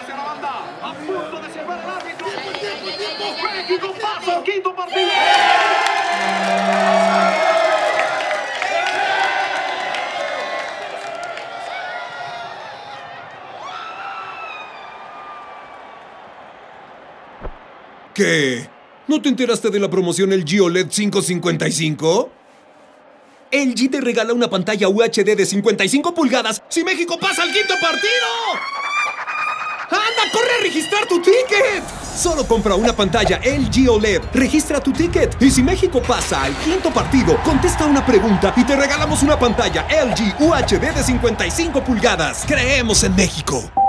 Hacia la banda. A punto de cerrar el árbitro. México pasa al quinto partido. ¿Qué? ¿No te enteraste de la promoción LG OLED 555? LG te regala una pantalla UHD de 55 pulgadas si México pasa al quinto partido. ¡Anda, corre a registrar tu ticket! Solo compra una pantalla LG OLED, registra tu ticket y si México pasa al quinto partido, contesta una pregunta y te regalamos una pantalla LG UHD de 55 pulgadas. Creemos en México.